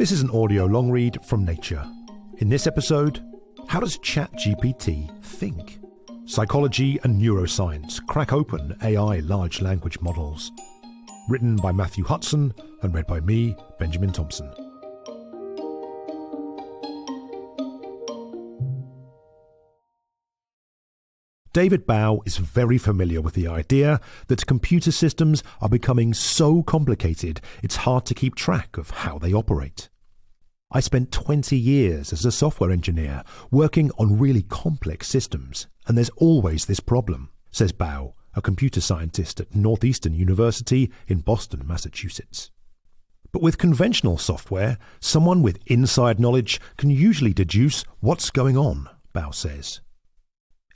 This is an audio long read from Nature. In this episode, how does ChatGPT think? Psychology and neuroscience crack open AI large language models. Written by Matthew Hutson and read by me, Benjamin Thompson. David Bau is very familiar with the idea that computer systems are becoming so complicated it's hard to keep track of how they operate. I spent 20 years as a software engineer working on really complex systems, and there's always this problem, says Bau, a computer scientist at Northeastern University in Boston, Massachusetts. But with conventional software, someone with inside knowledge can usually deduce what's going on, Bau says.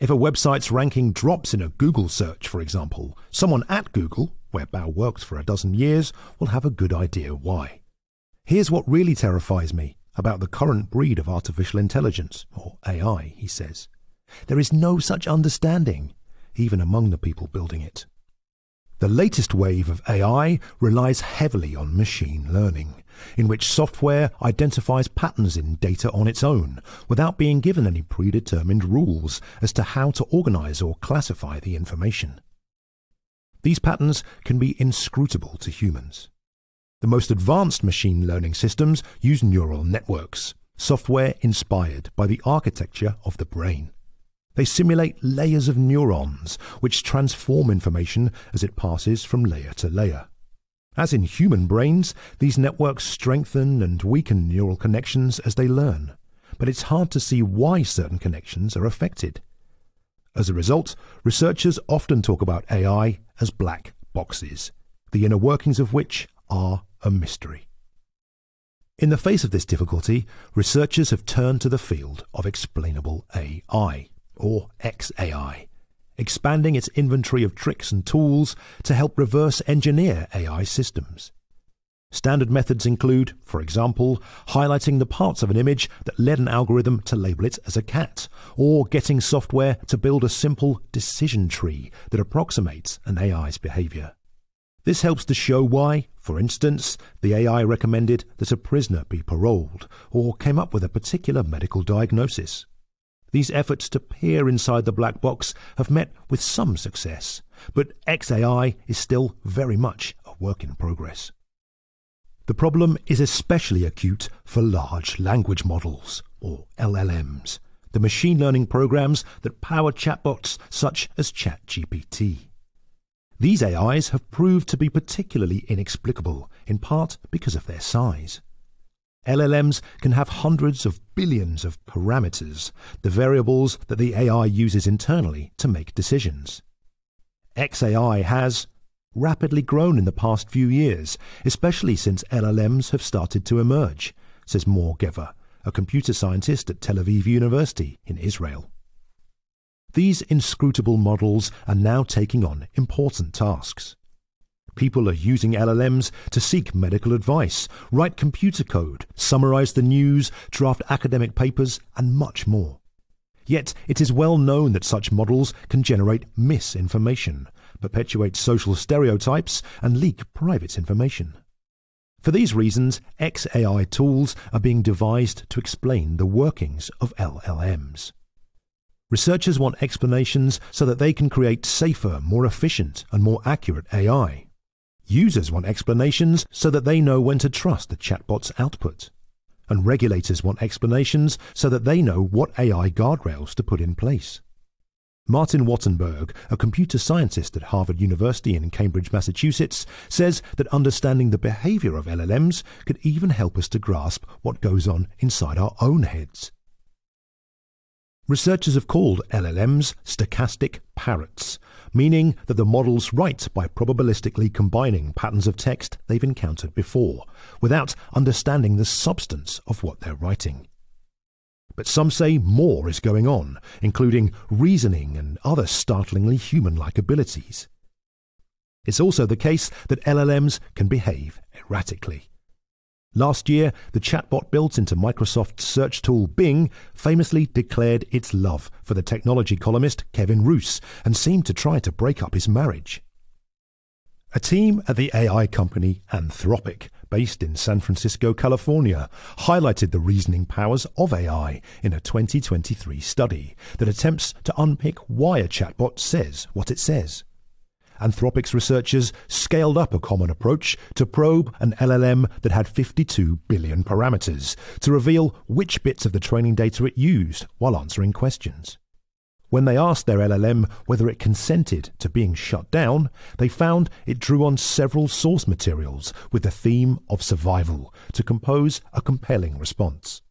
If a website's ranking drops in a Google search, for example, someone at Google, where Bau worked for a dozen years, will have a good idea why. Here's what really terrifies me about the current breed of artificial intelligence, or AI, he says. There is no such understanding, even among the people building it. The latest wave of AI relies heavily on machine learning, in which software identifies patterns in data on its own without being given any predetermined rules as to how to organize or classify the information. These patterns can be inscrutable to humans. The most advanced machine learning systems use neural networks, software inspired by the architecture of the brain. They simulate layers of neurons, which transform information as it passes from layer to layer. As in human brains, these networks strengthen and weaken neural connections as they learn, but it's hard to see why certain connections are affected. As a result, researchers often talk about AI as black boxes, the inner workings of which are a mystery. In the face of this difficulty, researchers have turned to the field of explainable AI, or XAI, expanding its inventory of tricks and tools to help reverse engineer AI systems. Standard methods include, for example, highlighting the parts of an image that led an algorithm to label it as a cat, or getting software to build a simple decision tree that approximates an AI's behavior. This helps to show why, for instance, the AI recommended that a prisoner be paroled or came up with a particular medical diagnosis. These efforts to peer inside the black box have met with some success, but XAI is still very much a work in progress. The problem is especially acute for large language models, or LLMs, the machine learning programs that power chatbots such as ChatGPT. These AIs have proved to be particularly inexplicable, in part because of their size. LLMs can have hundreds of billions of parameters, the variables that the AI uses internally to make decisions. XAI has rapidly grown in the past few years, especially since LLMs have started to emerge, says Mor Geva, a computer scientist at Tel Aviv University in Israel. These inscrutable models are now taking on important tasks. People are using LLMs to seek medical advice, write computer code, summarize the news, draft academic papers, and much more. Yet it is well known that such models can generate misinformation, perpetuate social stereotypes, and leak private information. For these reasons, XAI tools are being devised to explain the workings of LLMs. Researchers want explanations so that they can create safer, more efficient, and more accurate AI. Users want explanations so that they know when to trust the chatbot's output. And regulators want explanations so that they know what AI guardrails to put in place. Martin Wattenberg, a computer scientist at Harvard University in Cambridge, Massachusetts, says that understanding the behavior of LLMs could even help us to grasp what goes on inside our own heads. Researchers have called LLMs stochastic parrots, meaning that the models write by probabilistically combining patterns of text they've encountered before, without understanding the substance of what they're writing. But some say more is going on, including reasoning and other startlingly human like abilities. It's also the case that LLMs can behave erratically. Last year, the chatbot built into Microsoft's search tool Bing famously declared its love for the technology columnist Kevin Roose and seemed to try to break up his marriage. A team at the AI company Anthropic based in San Francisco, California, highlighted the reasoning powers of AI in a 2023 study that attempts to unpick why a chatbot says what it says. Anthropic's researchers scaled up a common approach to probe an LLM that had 52 billion parameters to reveal which bits of the training data it used while answering questions. When they asked their LLM whether it consented to being shut down, they found it drew on several source materials with the theme of survival to compose a compelling response.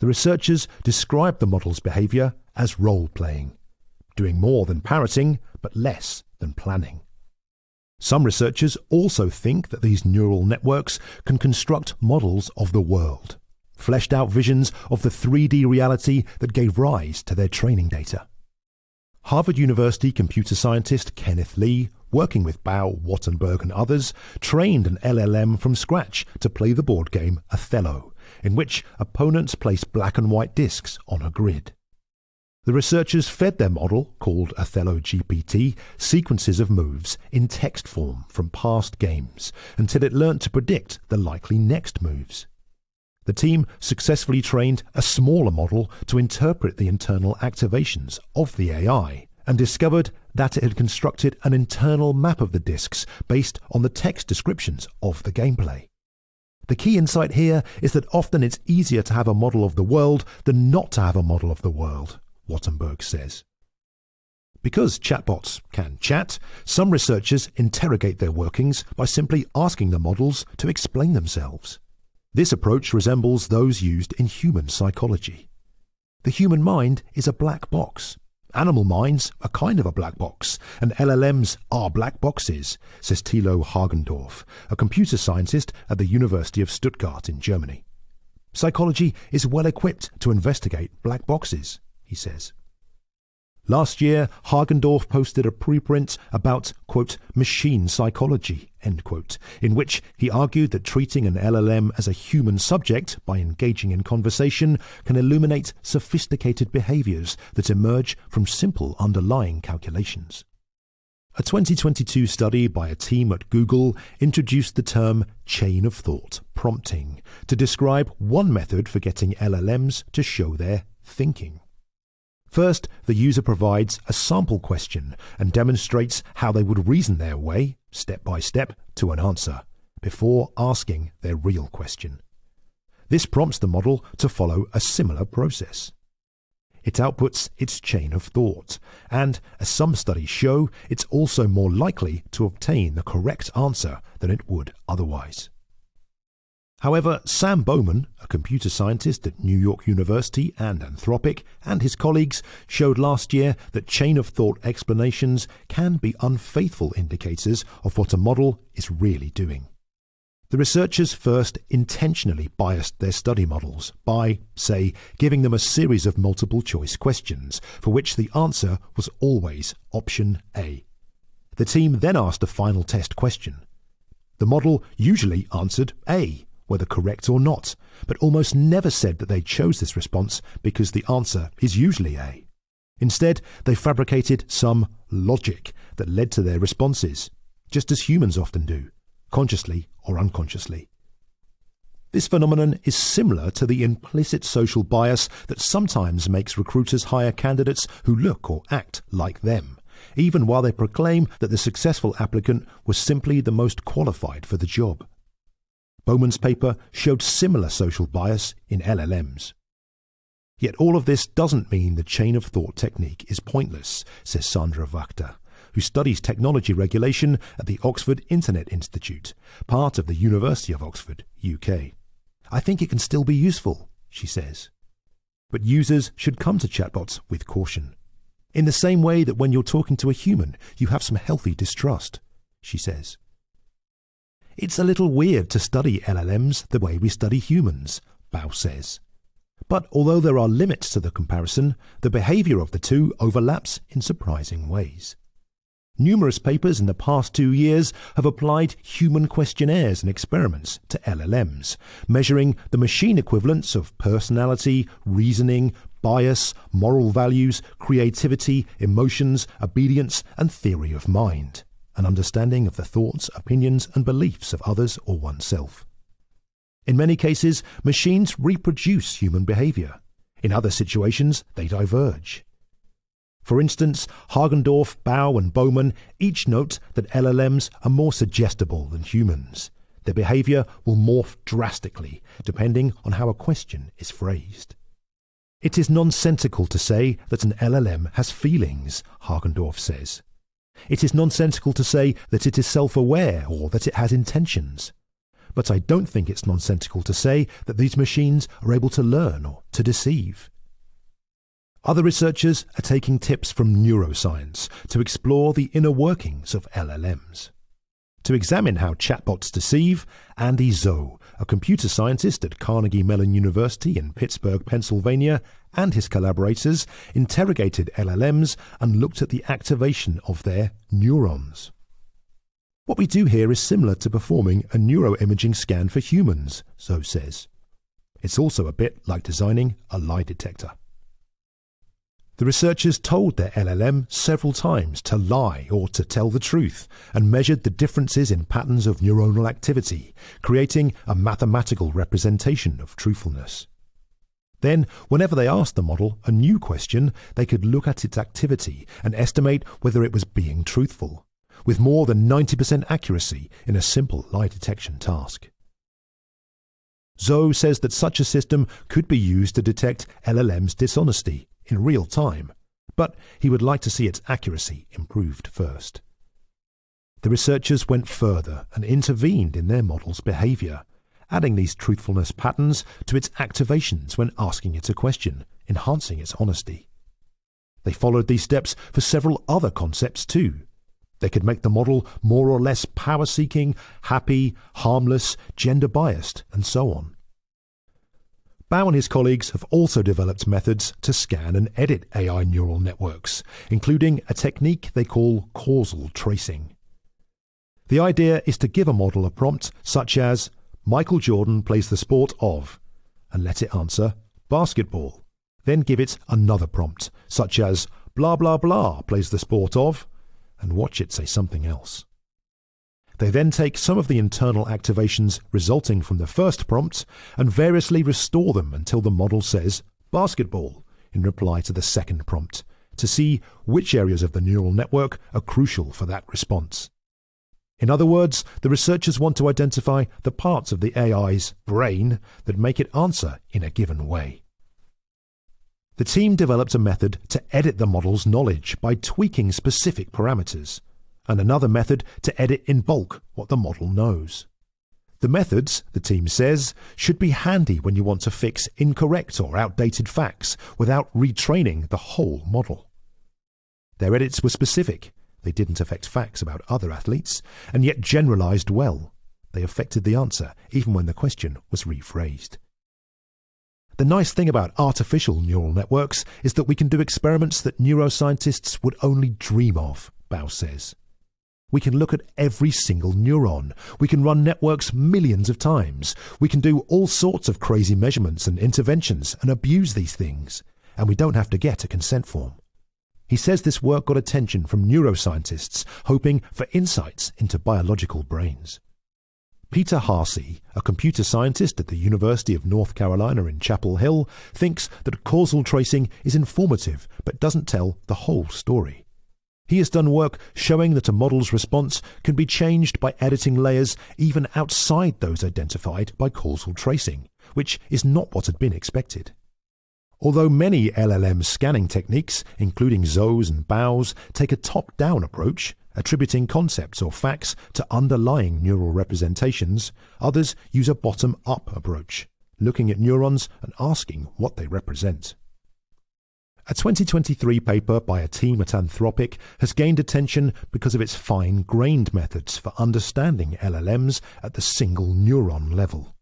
The researchers described the model's behavior as role playing, doing more than parroting, but less than planning. Some researchers also think that these neural networks can construct models of the world, fleshed out visions of the 3D reality that gave rise to their training data. Harvard University computer scientist Kenneth Li, working with Bau, Wattenberg, and others, trained an LLM from scratch to play the board game Othello, in which opponents place black and white discs on a grid. The researchers fed their model, called Othello GPT, sequences of moves in text form from past games until it learnt to predict the likely next moves. The team successfully trained a smaller model to interpret the internal activations of the AI and discovered that it had constructed an internal map of the disks based on the text descriptions of the gameplay. The key insight here is that often it's easier to have a model of the world than not to have a model of the world, Wattenberg says. Because chatbots can chat, some researchers interrogate their workings by simply asking the models to explain themselves. This approach resembles those used in human psychology. The human mind is a black box. Animal minds are kind of a black box, and LLMs are black boxes, says Thilo Hagendorff, a computer scientist at the University of Stuttgart in Germany. Psychology is well equipped to investigate black boxes, he says. Last year, Hagendorff posted a preprint about, quote, machine psychology, end quote, in which he argued that treating an LLM as a human subject by engaging in conversation can illuminate sophisticated behaviors that emerge from simple underlying calculations. A 2022 study by a team at Google introduced the term chain of thought prompting to describe one method for getting LLMs to show their thinking. First, the user provides a sample question and demonstrates how they would reason their way, step by step, to an answer, before asking their real question. This prompts the model to follow a similar process. It outputs its chain of thought, and as some studies show, it's also more likely to obtain the correct answer than it would otherwise. However, Sam Bowman, a computer scientist at New York University and Anthropic, and his colleagues showed last year that chain of thought explanations can be unfaithful indicators of what a model is really doing. The researchers first intentionally biased their study models by, say, giving them a series of multiple choice questions for which the answer was always option A. The team then asked a final test question. The model usually answered A, whether correct or not, but almost never said that they chose this response because the answer is usually A. Instead, they fabricated some logic that led to their responses, just as humans often do, consciously or unconsciously. This phenomenon is similar to the implicit social bias that sometimes makes recruiters hire candidates who look or act like them, even while they proclaim that the successful applicant was simply the most qualified for the job. Bowman's paper showed similar social bias in LLMs. Yet all of this doesn't mean the chain of thought technique is pointless, says Sandra Wachter, who studies technology regulation at the Oxford Internet Institute, part of the University of Oxford, UK. I think it can still be useful, she says. But users should come to chatbots with caution. In the same way that when you're talking to a human, you have some healthy distrust, she says. It's a little weird to study LLMs the way we study humans, Bau says. But although there are limits to the comparison, the behavior of the two overlaps in surprising ways. Numerous papers in the past two years have applied human questionnaires and experiments to LLMs, measuring the machine equivalents of personality, reasoning, bias, moral values, creativity, emotions, obedience, and theory of mind an understanding of the thoughts, opinions, and beliefs of others or oneself. In many cases, machines reproduce human behavior. In other situations, they diverge. For instance, Hagendorff, Bau, and Bowman each note that LLMs are more suggestible than humans. Their behavior will morph drastically depending on how a question is phrased. It is nonsensical to say that an LLM has feelings, Hagendorff says. It is nonsensical to say that it is self aware or that it has intentions. But I don't think it's nonsensical to say that these machines are able to learn or to deceive. Other researchers are taking tips from neuroscience to explore the inner workings of LLMs. To examine how chatbots deceive, Andy Zou, a computer scientist at Carnegie Mellon University in Pittsburgh, Pennsylvania, and his collaborators interrogated LLMs and looked at the activation of their neurons. What we do here is similar to performing a neuroimaging scan for humans, Zou says. It's also a bit like designing a lie detector. The researchers told their LLM several times to lie or to tell the truth and measured the differences in patterns of neuronal activity, creating a mathematical representation of truthfulness. Then, whenever they asked the model a new question, they could look at its activity and estimate whether it was being truthful, with more than 90% accuracy in a simple lie detection task. Zou says that such a system could be used to detect LLM's dishonesty in real time, but he would like to see its accuracy improved first. The researchers went further and intervened in their model's behavior, adding these truthfulness patterns to its activations when asking it a question, enhancing its honesty. They followed these steps for several other concepts too. They could make the model more or less power seeking, happy, harmless, gender biased, and so on. Bau and his colleagues have also developed methods to scan and edit AI neural networks, including a technique they call causal tracing. The idea is to give a model a prompt such as Michael Jordan plays the sport of, and let it answer basketball. Then give it another prompt such as blah blah blah plays the sport of, and watch it say something else. They then take some of the internal activations resulting from the first prompt and variously restore them until the model says basketball in reply to the second prompt to see which areas of the neural network are crucial for that response. In other words, the researchers want to identify the parts of the AI's brain that make it answer in a given way. The team developed a method to edit the model's knowledge by tweaking specific parameters and another method to edit in bulk what the model knows. The methods, the team says, should be handy when you want to fix incorrect or outdated facts without retraining the whole model. Their edits were specific. They didn't affect facts about other athletes, and yet generalized well. They affected the answer, even when the question was rephrased. The nice thing about artificial neural networks is that we can do experiments that neuroscientists would only dream of, Bau says. We can look at every single neuron. We can run networks millions of times. We can do all sorts of crazy measurements and interventions and abuse these things. And we don't have to get a consent form. He says this work got attention from neuroscientists hoping for insights into biological brains. Peter Hase, a computer scientist at the University of North Carolina in Chapel Hill, thinks that causal tracing is informative but doesn't tell the whole story. He has done work showing that a model's response can be changed by editing layers even outside those identified by causal tracing, which is not what had been expected. Although many LLM scanning techniques, including Zou's and Bau's, take a top down approach, attributing concepts or facts to underlying neural representations, others use a bottom up approach, looking at neurons and asking what they represent. A 2023 paper by a team at Anthropic has gained attention because of its fine grained methods for understanding LLMs at the single neuron level.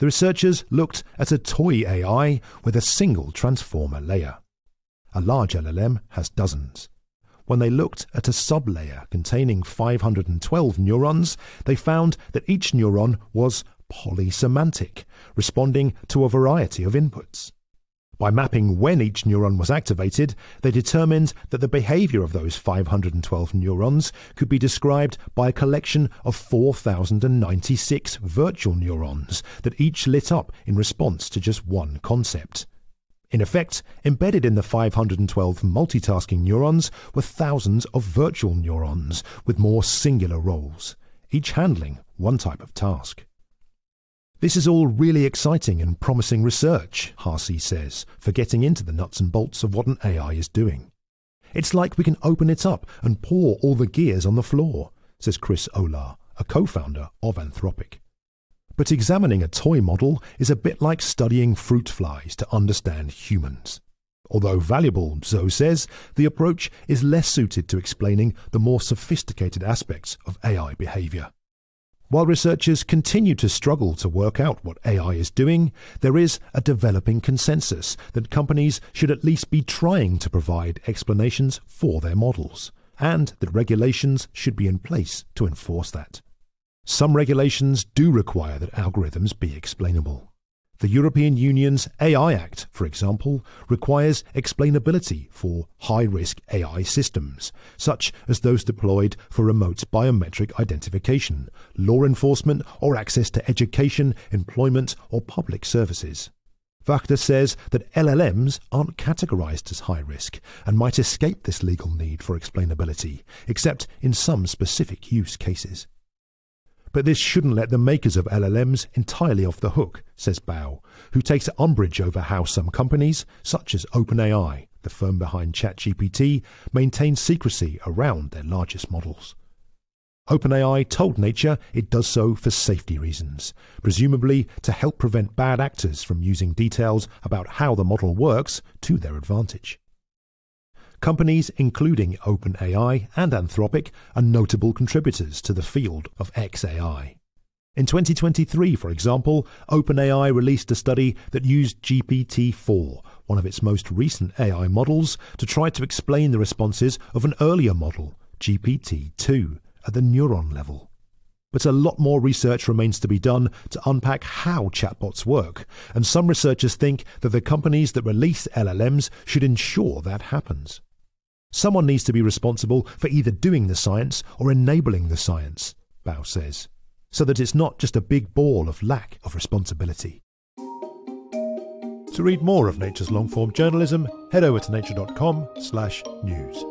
The researchers looked at a toy AI with a single transformer layer. A large LLM has dozens. When they looked at a sublayer containing 512 neurons, they found that each neuron was polysemantic, responding to a variety of inputs. By mapping when each neuron was activated, they determined that the behavior of those 512 neurons could be described by a collection of 4,096 virtual neurons that each lit up in response to just one concept. In effect, embedded in the 512 multitasking neurons were thousands of virtual neurons with more singular roles, each handling one type of task. This is all really exciting and promising research, Hase says, for getting into the nuts and bolts of what an AI is doing. It's like we can open it up and pour all the gears on the floor, says Chris Olah, a co-founder of Anthropic. But examining a toy model is a bit like studying fruit flies to understand humans. Although valuable, Zou says, the approach is less suited to explaining the more sophisticated aspects of AI behavior. While researchers continue to struggle to work out what AI is doing, there is a developing consensus that companies should at least be trying to provide explanations for their models, and that regulations should be in place to enforce that. Some regulations do require that algorithms be explainable. The European Union's AI Act, for example, requires explainability for high risk AI systems, such as those deployed for remote biometric identification, law enforcement, or access to education, employment, or public services. Wachter says that LLMs aren't categorized as high risk and might escape this legal need for explainability, except in some specific use cases. But this shouldn't let the makers of LLMs entirely off the hook, says Bau, who takes umbrage over how some companies, such as OpenAI, the firm behind ChatGPT, maintain secrecy around their largest models. OpenAI told Nature it does so for safety reasons, presumably to help prevent bad actors from using details about how the model works to their advantage. Companies including OpenAI and Anthropic are notable contributors to the field of XAI. In 2023, for example, OpenAI released a study that used GPT 4, one of its most recent AI models, to try to explain the responses of an earlier model, GPT 2, at the neuron level. But a lot more research remains to be done to unpack how chatbots work, and some researchers think that the companies that release LLMs should ensure that happens. Someone needs to be responsible for either doing the science or enabling the science, Bau says, so that it's not just a big ball of lack of responsibility. To read more of Nature's long-form journalism, head over to nature.com/news.